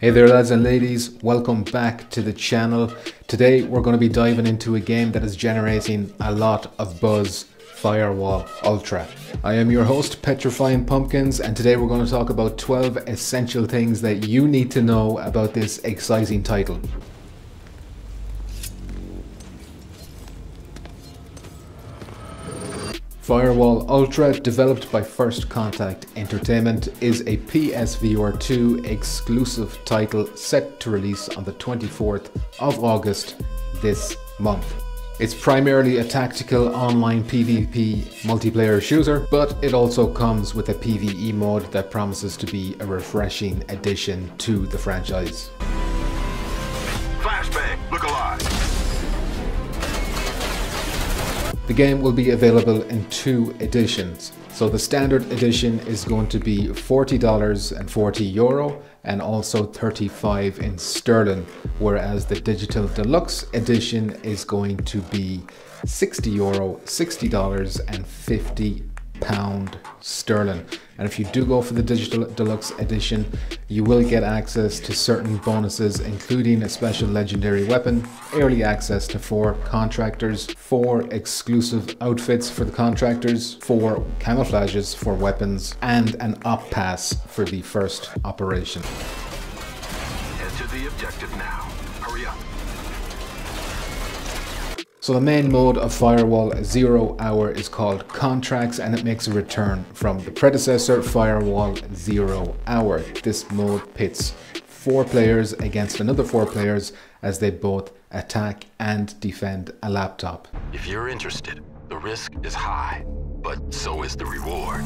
Hey there lads and ladies, welcome back to the channel. Today we're going to be diving into a game that is generating a lot of buzz, Firewall Ultra. I am your host Petrifying Pumpkins and today we're going to talk about 12 essential things that you need to know about this exciting title. Firewall Ultra, developed by First Contact Entertainment, is a PSVR 2 exclusive title set to release on the 24th of August this month. It's primarily a tactical online PvP multiplayer shooter, but it also comes with a PvE mode that promises to be a refreshing addition to the franchise. The game will be available in two editions. So the standard edition is going to be $40 and 40 euro and also 35 in sterling, whereas the digital deluxe edition is going to be 60 euro, $60 and 50 pound sterling. And if you do go for the digital deluxe edition, you will get access to certain bonuses, including a special legendary weapon, early access to four contractors, four exclusive outfits for the contractors, four camouflages for weapons, and an op pass for the first operation. Head to the objective now. So the main mode of Firewall Zero Hour is called Contracts and it makes a return from the predecessor Firewall Zero Hour. This mode pits four players against another four players as they both attack and defend a laptop. If you're interested, the risk is high, but so is the reward.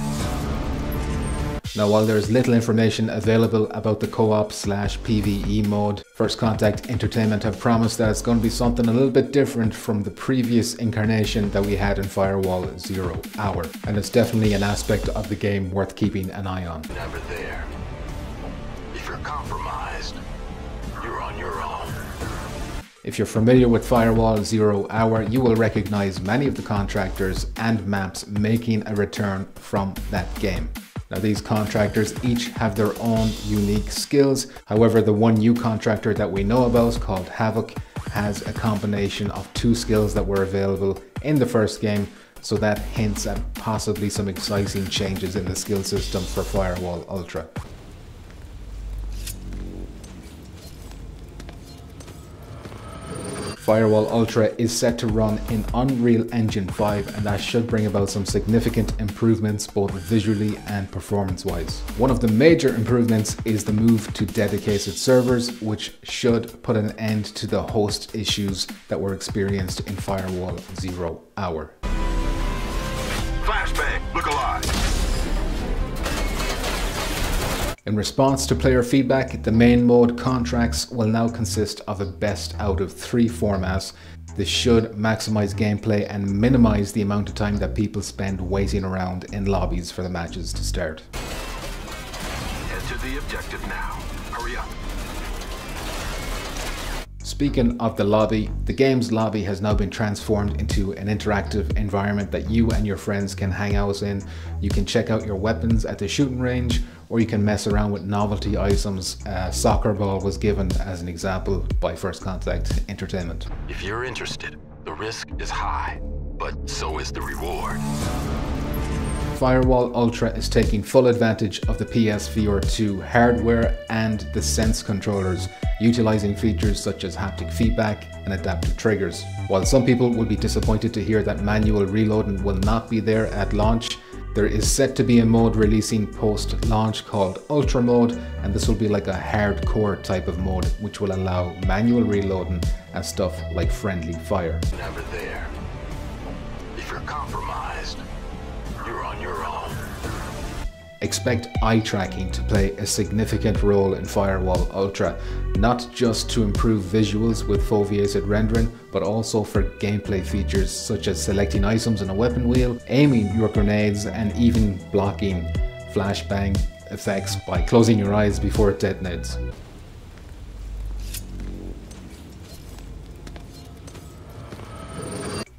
Now while there is little information available about the co-op slash PvE mode, First Contact Entertainment have promised that it's going to be something a little bit different from the previous incarnation that we had in Firewall Zero Hour. And it's definitely an aspect of the game worth keeping an eye on. Never there. If you're compromised, you're on your own. If you're familiar with Firewall Zero Hour, you will recognize many of the contractors and maps making a return from that game. Now these contractors each have their own unique skills. However, the one new contractor that we know about called Havoc has a combination of two skills that were available in the first game. So that hints at possibly some exciting changes in the skill system for Firewall Ultra. Firewall Ultra is set to run in Unreal Engine 5 and that should bring about some significant improvements both visually and performance wise. One of the major improvements is the move to dedicated servers which should put an end to the host issues that were experienced in Firewall Zero Hour. Flashbang, look alive. In response to player feedback, the main mode contracts will now consist of a best out of three formats. This should maximize gameplay and minimize the amount of time that people spend waiting around in lobbies for the matches to start. Head to the objective now. Speaking of the lobby, the game's lobby has now been transformed into an interactive environment that you and your friends can hang out in. You can check out your weapons at the shooting range, or you can mess around with novelty items. A soccer ball was given as an example by First Contact Entertainment. If you're interested, the risk is high, but so is the reward. Firewall Ultra is taking full advantage of the PSVR 2 hardware and the Sense controllers, utilizing features such as haptic feedback and adaptive triggers. While some people will be disappointed to hear that manual reloading will not be there at launch, there is set to be a mode releasing post launch called Ultra Mode, and this will be like a hardcore type of mode which will allow manual reloading and stuff like friendly fire. Never there. If you're compromised, Expect eye tracking to play a significant role in Firewall Ultra, not just to improve visuals with foveated rendering, but also for gameplay features such as selecting items in a weapon wheel, aiming your grenades, and even blocking flashbang effects by closing your eyes before it detonates.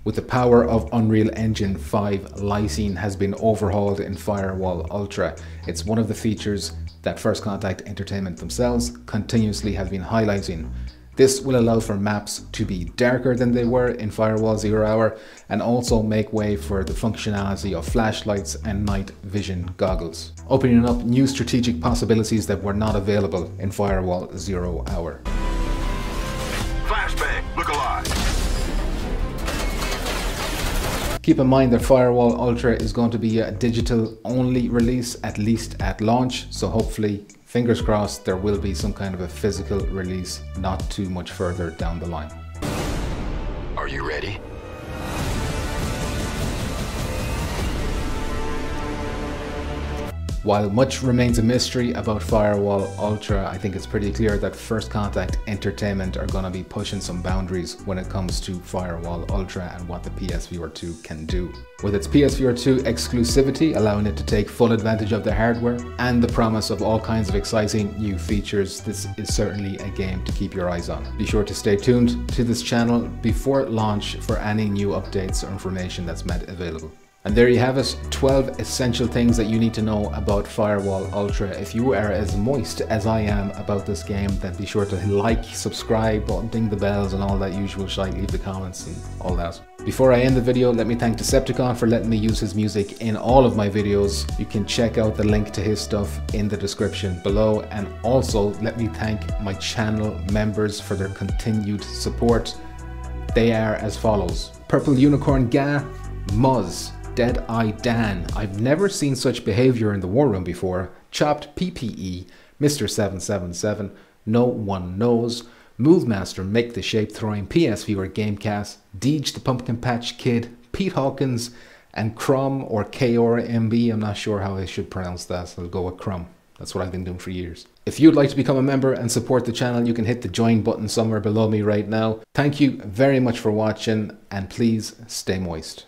With the power of Unreal Engine 5, lighting has been overhauled in Firewall Ultra. It's one of the features that First Contact Entertainment themselves continuously have been highlighting. This will allow for maps to be darker than they were in Firewall Zero Hour and also make way for the functionality of flashlights and night vision goggles, opening up new strategic possibilities that were not available in Firewall Zero Hour. Keep in mind that Firewall Ultra is going to be a digital only release, at least at launch, so hopefully fingers crossed there will be some kind of a physical release not too much further down the line. Are you ready? While much remains a mystery about Firewall Ultra, I think it's pretty clear that First Contact Entertainment are going to be pushing some boundaries when it comes to Firewall Ultra and what the PSVR 2 can do. With its PSVR 2 exclusivity, allowing it to take full advantage of the hardware, and the promise of all kinds of exciting new features, this is certainly a game to keep your eyes on. Be sure to stay tuned to this channel before launch for any new updates or information that's made available. And there you have it, 12 essential things that you need to know about Firewall Ultra. If you are as moist as I am about this game, then be sure to like, subscribe, ding the bells and all that usual shite, leave the comments and all that. Before I end the video, let me thank dicepticon for letting me use his music in all of my videos. You can check out the link to his stuff in the description below. And also let me thank my channel members for their continued support. They are as follows. Purple Unicorn Ga, Muzz, Dead Eye Dan. I've never seen such behavior in the war room before. Chopped PPE, Mr. 777, No One Knows, Movemaster Make the Shape Throwing PSVR Gamecast, Deej the Pumpkin Patch Kid, Pete Hawkins, and Crum or Kaora MB. I'm not sure how I should pronounce that. I'll go with Crum. That's what I've been doing for years. If you'd like to become a member and support the channel, you can hit the join button somewhere below me right now. Thank you very much for watching and please stay moist.